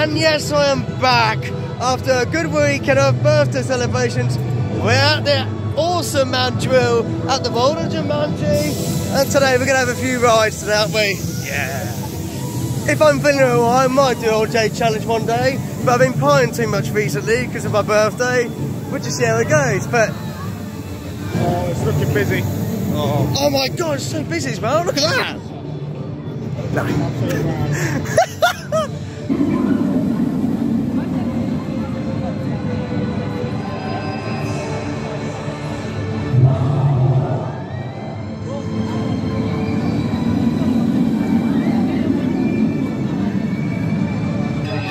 And yes, I am back after a good week weekend of birthday celebrations. We're at the awesome mandrill at the of Jumanji. And today we're going to have a few rides today, aren't we? Yeah. If I'm feeling alright, I might do Old J challenge one day. But I've been playing too much recently because of my birthday. We'll just see how it goes. But Oh, it's looking busy. oh, oh my god, it's so busy as well. Look at that.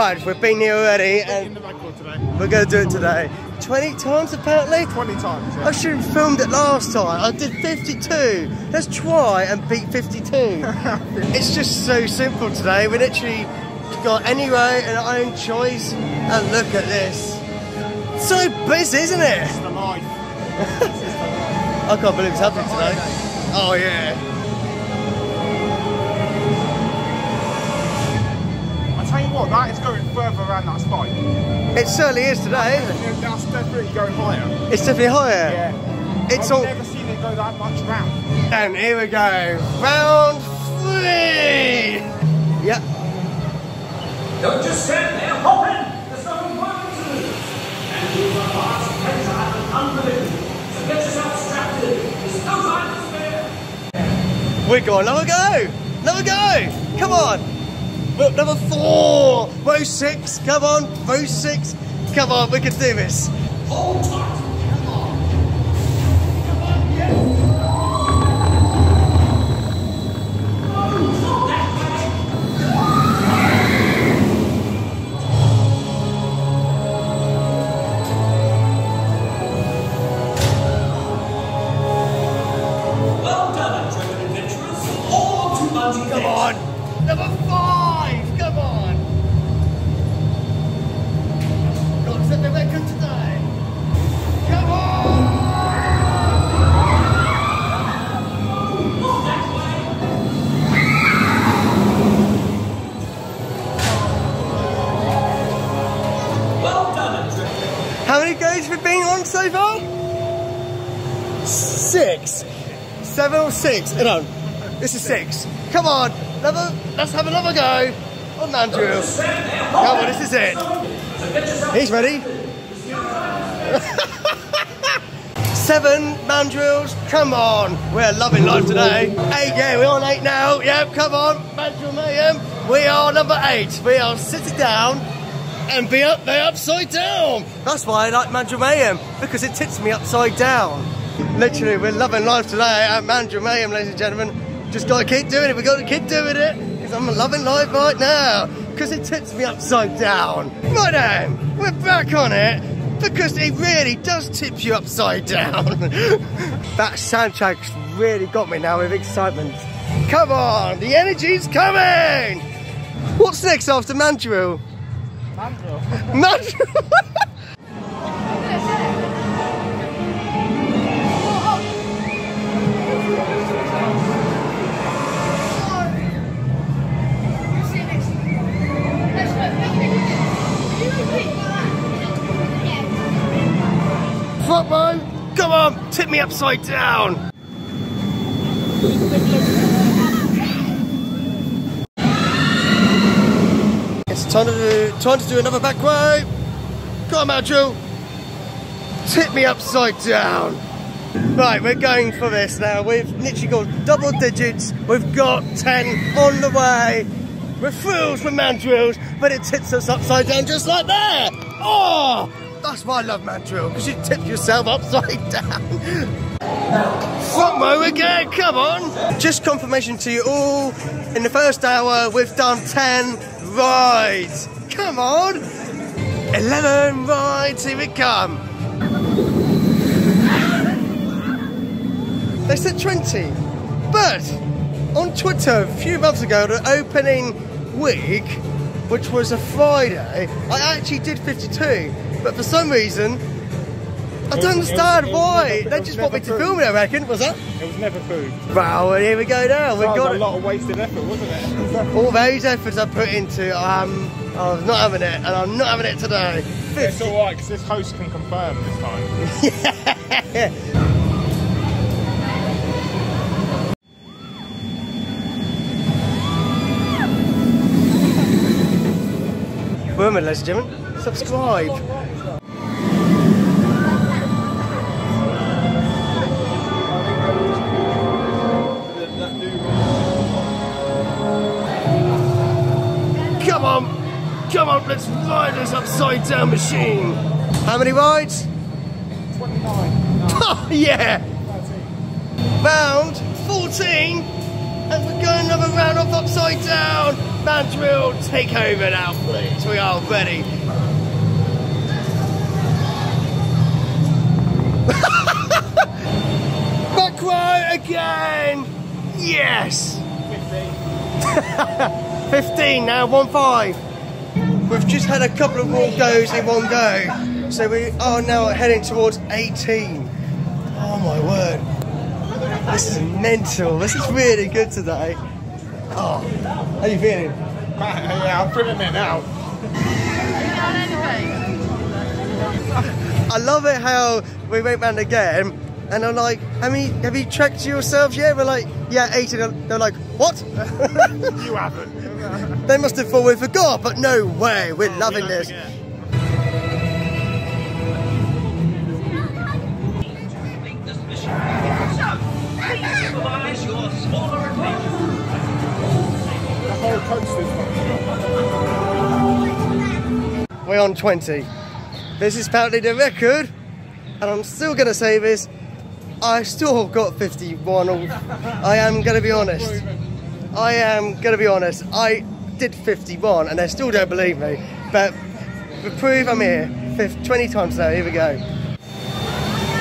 Right, we've been here already and um, the record today. we're going to do it today. 20 times apparently? 20 times. I should have filmed it last time. I did 52. Let's try and beat 52. it's just so simple today. We literally got any way and our own choice. And look at this. So busy, isn't it? It's the life. I can't believe it's happening today. Oh yeah. I tell you what, that is going further around that spike. It certainly is today. Yeah, That's definitely going higher. It's definitely higher. Yeah. It's I've all. never seen it go that much round. And here we go. Round three. Yep. Don't just stand there, hop in! There's nothing work to do! And you are last adventure happen unbelievable. So get yourself strapped in. There's no time to spare. We're going another go. Another go. Come on. Look, number four. Row six. Come on. Row six. Come on. We can do this. Hold tight! Well done, German adventurers. All to Bungie Come on. Number five. How many goes have we been on so far? Six. Seven or six? Eh, no, this is six. Come on, another, let's have another go on Andrew. Come on, this is it. He's ready. Seven mandrills, come on. We're loving life today. Eight, yeah, we're on eight now. Yep, come on, mandrill mayhem. We are number eight. We are sitting down and be up there upside down. That's why I like Mandrill Mayhem, because it tips me upside down. Literally, we're loving life today at Mandrill Mayhem, ladies and gentlemen. Just gotta keep doing it, we gotta keep doing it, because I'm loving life right now, because it tips me upside down. Right then, we're back on it, because it really does tip you upside down. that soundtrack's really got me now with excitement. Come on, the energy's coming! What's next after Mandrill? Mandrill. Mandrill! Front row, come on, tip me upside down. Time to do, time to do another back row. Come on, Mandrill. Tip me upside down. Right, we're going for this now. We've literally got double digits. We've got 10 on the way. We're fools with mandrills, but it tips us upside down just like that. Oh, that's why I love mandrill, because you tip yourself upside down. Front row again, come on. Just confirmation to you all. In the first hour, we've done 10 rides. Come on. 11 rides, here we come. They said 20. But on Twitter a few months ago, the opening week, which was a Friday, I actually did 52. But for some reason, I don't understand it was why. They it was just want me to film it, I reckon. Was that? It was never food. Well, here we go now. We've got a it. lot of wasted effort, wasn't it? all those efforts I put into um, I was not having it, and I'm not having it today. It's alright, because this host can confirm this time. Remember, ladies and gentlemen, subscribe. Let's ride this upside down machine. How many rides? 29. Oh, yeah. Round 14, and we're going another round of upside down. Mandrill, take over now, please. We are ready. Back row again. Yes. 15. 15 now, 1 5. We've just had a couple of more goes in one go. So we are now heading towards 18. Oh my word. This is mental. This is really good today. Oh, how are you feeling? yeah, I'm feeling it now. I love it how we went round again and I'm like, how many have you checked yourselves yet? We're like, yeah, 18. They're like, what? You haven't. They must have thought we forgot, but no way. We're loving We this. forget. We're on 20. This is apparently the record, and I'm still gonna say this. I still got 51. I am gonna be honest. I am gonna be honest. I did 51, and they still don't believe me. But to prove I'm here, fif- 20 times now. Here we go.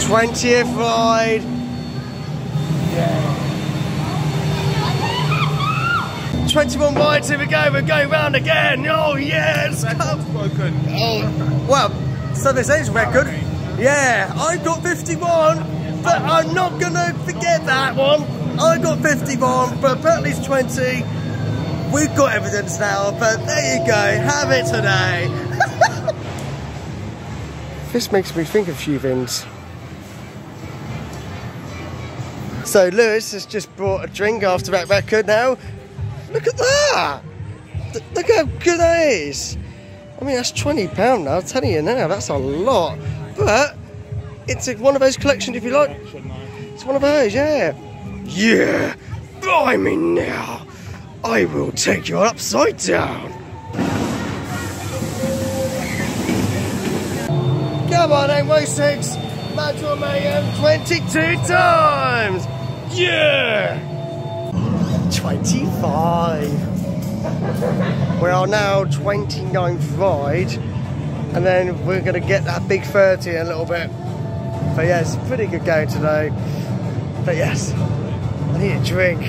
20th ride. Yeah. 21 rides, here we go, we're going round again. Oh yes, broken. Oh, well, so this is record. Yeah, I got 51, but I'm not gonna forget that one. I got 51, but it's 20. We've got evidence now, but there you go, have it today. this makes me think of things. So Lewis has just brought a drink after that record now. Look at that! Th- Look how good that is. I mean, that's twenty pound now. I'm telling you now, that's a lot. But it's a, one of those collections, if you like. It's one of those, yeah. Yeah, buy me now. I will take you upside down. Come on, M6. Mandrill Mayhem 22 times. Yeah. 25. We are now 29th ride, and then we're going to get that big 30 in a little bit. But yes, pretty good going today. But yes, I need a drink.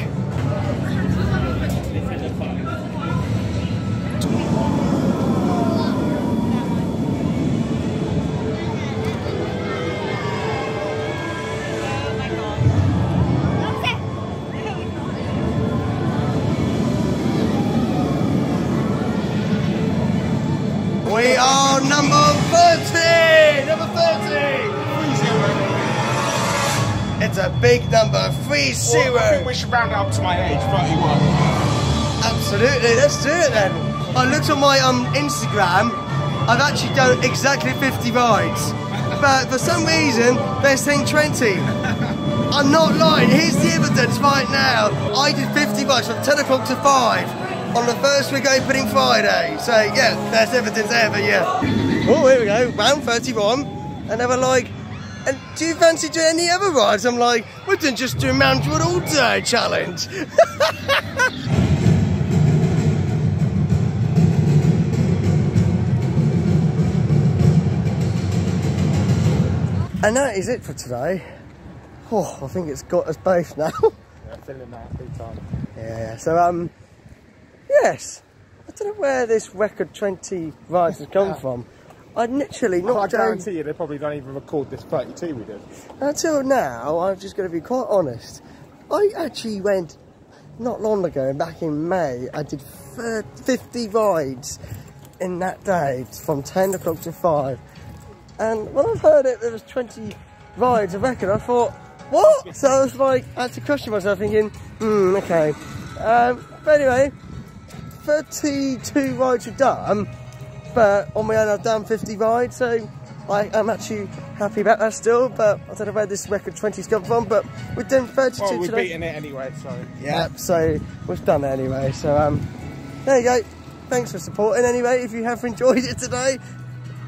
We are number 30! Number 30! It's a big number, three zero. Well, I think we should round it up to my age, 31. Absolutely, let's do it then. I looked on my um, Instagram, I've actually done exactly 50 rides. But for some reason, they're saying 20. I'm not lying, here's the evidence right now. I did 50 rides from 10 o'clock to 5 on the first week opening Friday. So yeah, there's evidence there, but yeah. Oh, here we go, round 31. And they were like, and do you fancy doing any other rides? I'm like, we didn't just do Mandrill all day challenge. And that is it for today. Oh, I think it's got us both now. Yeah, feeling that big time. yeah, so um, yes. I don't know where this record 20 rides has come from. I literally I not down guarantee you they probably don't even record this 32 we did. until now. I'm just going to be quite honest. I actually went not long ago, back in May. I did thir- 50 rides in that day from 10 o'clock to 5. And when I heard it, there was 20 rides, I reckon, I thought, what? So I was like, I had to question myself thinking, hmm, okay. Um, but anyway, 32 rides were done, but on my own I've done 50 rides, so I, am actually happy about that still, but I don't know where this record 20's come from, but we've done 32 Well, we're today. beating it anyway, so. Yeah, so we've done it anyway. So um, there you go. Thanks for supporting anyway. If you have enjoyed it today,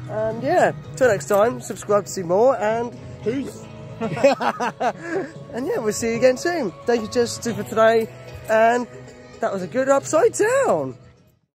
and yeah, till next time, subscribe to see more, and Who's? and yeah, we'll see you again soon. Thank you, Justin, for today, and that was a good upside down.